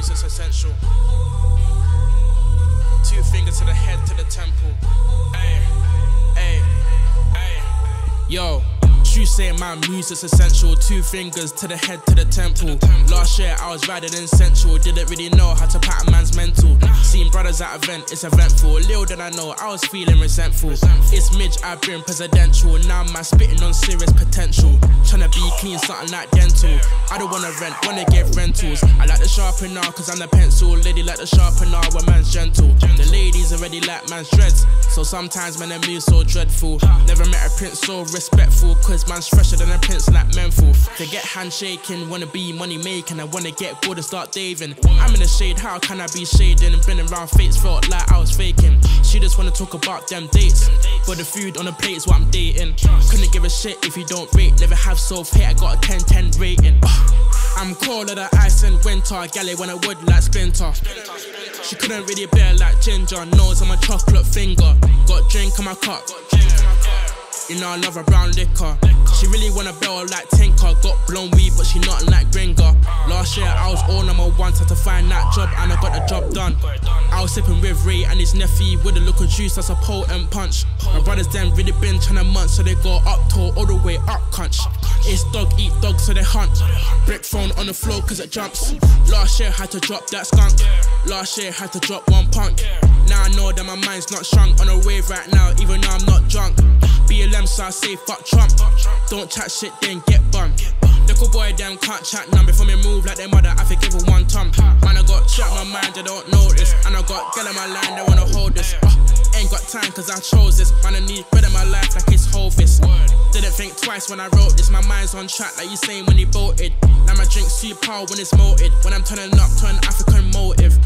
music's essential. Two fingers to the head, to the temple. Hey. Yo. True saying man, music's essential. Two fingers to the head, to the temple. Last year I was riding in central. Didn't really know how to pattern man's mental. Seen brothers at event, it's eventful. Little did I know, I was feeling resentful. It's Mij, I've been presidential. Now man spitting on serious potential. Tryna be clean, something like dental. I don't wanna rent, wanna get rentals. I like the sharpener, cause I'm the pencil. Lady like the sharpener when man's gentle. Already like man's dreads. So sometimes man, they move so dreadful. Never met a prince so respectful, cause man's fresher than a prince like menful. They get handshaking, wanna be money making. I wanna get bored and start daving. I'm in the shade, how can I be shading? And been around fates, felt like I was faking. She just wanna talk about them dates. but the food on the plate is what I'm dating. Couldn't give a shit if you don't rate. Never have self hate, I got a 10 10 rating. I'm colder than ice in winter. Galley when I would like Splinter. She couldn't really bear like ginger. Nose on my chocolate finger. Got drink in my cup. You know I love her brown liquor. She really wanna bell like Tinker. Got blown weed, but she not like Bringer. One, had to find that job and I got the job done. I was sipping with Ray and his nephew with a look of juice that's a potent punch. My brothers then really been trying to munch, so they go up tall all the way up crunch. It's dog eat dog, so they hunt. Brick thrown on the floor cause it jumps. Last year had to drop that skunk. Last year had to drop one punk. Now I know that my mind's not shrunk on a wave right now, even though I'm not drunk. BLM, so I say fuck Trump. Don't chat shit, then get bummed. Little boy, them can't chat none. Before me move like their mother, I forgive her one time. Man, I got shit my mind, they don't this. And I got girl in my line, they wanna hold this. Uh, ain't got time, cause I chose this. Man, I need bread in my life like it's Hovis. Didn't think twice when I wrote this. My mind's on track, like you saying when he voted. Now my drink super when it's malted. When I'm turning up to an African motive.